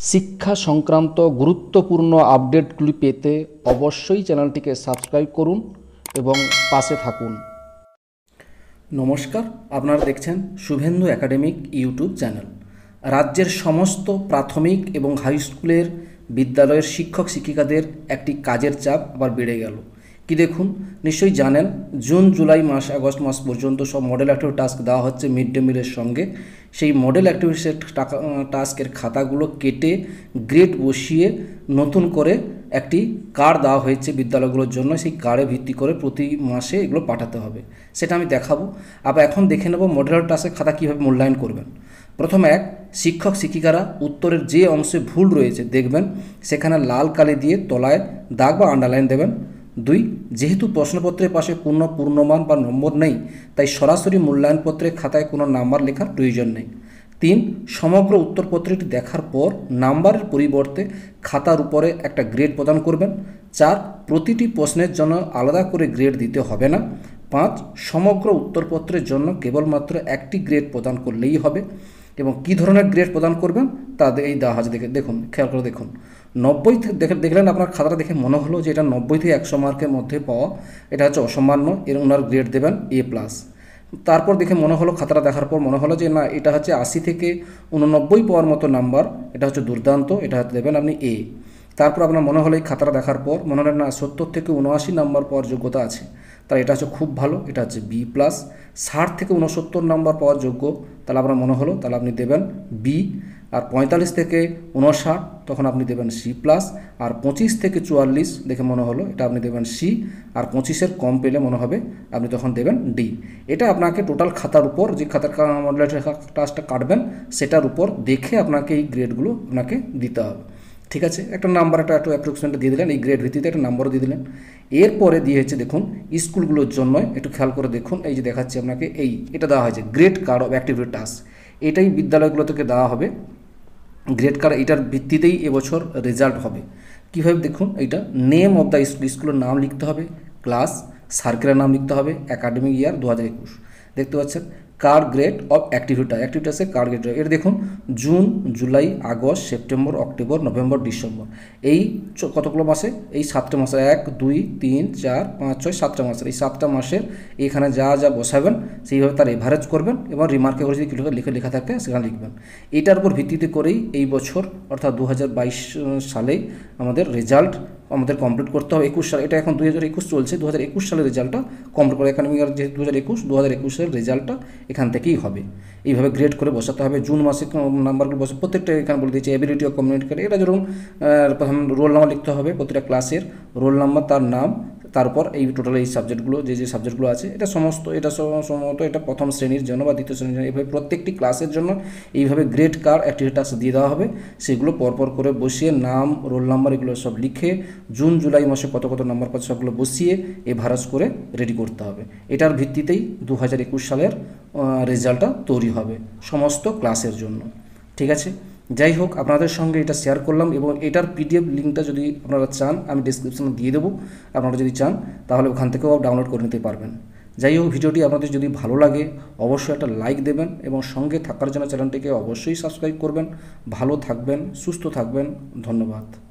শিক্ষা সংক্রান্ত গুরুত্বপূর্ণ আপডেটগুলি পেতে অবশ্যই চ্যানেলটিকে সাবস্ক্রাইব করুন এবং পাশে থাকুন। নমস্কার, আপনারা দেখছেন শুভেন্দু একাডেমিক ইউটিউব চ্যানেল। রাজ্যের সমস্ত প্রাথমিক এবং হাই স্কুলের বিদ্যালয়ের শিক্ষক শিক্ষিকাদের একটি কাজের চাপ আবার বেড়ে গেল। কি দেখুন? নিশ্চয়ই জানেন, জুন, জুলাই, মাস, আগস্ট মাস পর্যন্ত সব মডেল অ্যাক্টিভিটি টাস্ক দেওয়া হচ্ছে মিড ডে মিলের সঙ্গে। সেই মডেল অ্যাক্টিভিটিসের টাকা টাস্কের খাতাগুলো কেটে গ্রেড বসিয়ে নতুন করে একটি কার্ড দেওয়া হয়েছে বিদ্যালয়গুলোর জন্য। সেই কার্ডে ভিত্তি করে প্রতি মাসে এগুলো পাঠাতে হবে। সেটা আমি দেখাবো। আবার এখন দেখে নেব মডেল টাস্কের খাতা কীভাবে মূল্যায়ন করবেন। প্রথম এক, শিক্ষক, শিক্ষিকারা উত্তরের যে অংশে ভুল রয়েছে দেখবেন, সেখানে লাল কালি দিয়ে তলায় দাগ বা আন্ডারলাইন দেবেন। দুই, যেহেতু প্রশ্নপত্রের পাশে পূর্ণ পূর্ণমান বা নম্বর নেই, তাই সরাসরি মূল্যায়নপত্রের খাতায় কোনো নাম্বার লেখার প্রয়োজন নেই। তিন, সমগ্র উত্তরপত্রটি দেখার পর নাম্বারের পরিবর্তে খাতার উপরে একটা গ্রেড প্রদান করবেন। চার, প্রতিটি প্রশ্নের জন্য আলাদা করে গ্রেড দিতে হবে না। পাঁচ, সমগ্র উত্তরপত্রের জন্য কেবলমাত্র একটি গ্রেড প্রদান করলেই হবে। এবং কি ধরনের গ্রেড প্রদান করবেন, তা এই দাহাজ দেখে দেখুন, খেয়াল করে দেখুন। নব্বই থেকে দেখে দেখলেন আপনার খাতাটা দেখে মনে হলো যে এটা নব্বই থেকে একশো মার্কের মধ্যে পাওয়া। এটা হচ্ছে অসামান্য এর ওনার গ্রেড দেবেন এ প্লাস। তারপর দেখে মনে হলো, খাতাটা দেখার পর মনে হলো যে না, এটা হচ্ছে আশি থেকে উননব্বই পাওয়ার মতো নাম্বার। এটা হচ্ছে দুর্দান্ত, এটা হচ্ছে দেবেন আপনি এ। তারপর আপনার মনে হলো এই খাতাটা দেখার পর, মনে হলো না, সত্তর থেকে উনআশি নাম্বার পাওয়ার যোগ্যতা আছে। তাহলে এটা হচ্ছে খুব ভালো, এটা হচ্ছে বি প্লাস ষাট থেকে উনসত্তর নাম্বার পাওয়ার যোগ্য, তাহলে আপনার মনে হলো, তাহলে আপনি দেবেন বি আর পঁয়তাল্লিশ থেকে উনষাট তখন আপনি দেবেন সি প্লাস আর পঁচিশ থেকে চুয়াল্লিশ, দেখে মনে হলো, এটা আপনি দেবেন সি আর পঁচিশের কম পেলে মনে হবে, আপনি তখন দেবেন ডি এটা আপনাকে টোটাল খাতার উপর, যে খাতার মডেলের টাস্কটা কাটবেন, সেটার উপর দেখে আপনাকে এই গ্রেডগুলো আপনাকে দিতে হবে। ঠিক আছে? একটা নাম্বার একটা, একটু অ্যাপ্রক্সিমেট দিয়ে দিলেন, এই গ্রেড ভিত্তিতে একটা নাম্বারও দিয়ে দিলেন। এরপরে দিয়ে হচ্ছে, দেখুন, স্কুলগুলোর জন্য একটু খেয়াল করে দেখুন, এই যে দেখাচ্ছি আপনাকে, এই, এটা দেওয়া হয়েছে grade card of activity task এটাই বিদ্যালয়গুলো থেকে দেওয়া হবে গ্রেড কার্ড এটার ভিত্তিতেই এবছর রেজাল্ট হবে। কীভাবে দেখুন, এইটা নেম অফ দ্য স্কুল স্কুলের নাম লিখতে হবে ক্লাস সার্কেলের নাম লিখতে হবে একাডেমিক ইয়ার দু হাজার একুশ। দেখতে পাচ্ছেন? কার গ্রেড অফ অ্যাক্টিভিটা? অ্যাক্টিভিটাসে কার গ্রেড? এটা দেখুন, June, July, August, September, October, November, December. এই কতগুলো মাসে? এই সাতটা মাসে। এক, দুই, তিন, চার, পাঁচ, ছয়, সাতটা মাসের। এই সাতটা মাসের এখানে যা যা বসাবেন, সেইভাবে তার এভারেজ করবেন এবং রিমার্কে করে যদি কিছু লিখে, লেখা থাকে, সেখানে লিখবেন। এটার উপর ভিত্তিতে করেই এই বছর, অর্থাৎ দু সালেই আমাদের রেজাল্ট আমাদের কমপ্লিট করতে হবে। একুশ সাল, এটা এখন দু হাজার একুশ চলছে। দু হাজার একুশ সালের রেজাল্টটা কমপ্লিট করে একাডেমিক ইয়ার যেহেতু দু হাজার একুশ দু হাজার একুশের রেজাল্টটা এখান থেকেই হবে। এইভাবে গ্রেড করে বসাতে হবে। জুন মাসে নাম্বারগুলো বসে প্রত্যেকটা এখানে বলে দিয়েছে এবিলিটি অফ কমিউনিকেট এটা যেরকম প্রথম রোল নাম্বার লিখতে হবে প্রতিটা ক্লাসের রোল নাম্বার তার নাম তারপর এই টোটাল এই সাবজেক্টগুলো যে যে সাবজেক্টগুলো আছে, এটা সমস্ত, এটা সম্ভবত এটা প্রথম শ্রেণির জন্য বা দ্বিতীয় শ্রেণির জন্য এইভাবে প্রত্যেকটি ক্লাসের জন্য এইভাবে গ্রেড কার অ্যাক্টিভিটি টাস্ক দিয়ে দেওয়া হবে। সেগুলো পরপর করে বসিয়ে নাম রোল নাম্বার এগুলো সব লিখে জুন জুলাই মাসে কত কত নাম্বার পাচ্ছে সবগুলো বসিয়ে এভারাস করে রেডি করতে হবে। এটার ভিত্তিতেই দু হাজার একুশ সালের রেজাল্টটা তৈরি হবে সমস্ত ক্লাসের জন্য। ঠিক আছে? যাই হোক, আপনাদের সঙ্গে এটা শেয়ার করলাম এবং এটার পিডিএফ লিঙ্কটা যদি আপনারা চান, আমি ডিসক্রিপশনে দিয়ে দেবো। আপনারা যদি চান, তাহলে ওখান থেকেও ডাউনলোড করে নিতে পারবেন। যাই হোক, ভিডিওটি আপনাদের যদি ভালো লাগে, অবশ্যই একটা লাইক দেবেন এবং সঙ্গে থাকার জন্য চ্যানেলটিকে অবশ্যই সাবস্ক্রাইব করবেন। ভালো থাকবেন, সুস্থ থাকবেন, ধন্যবাদ।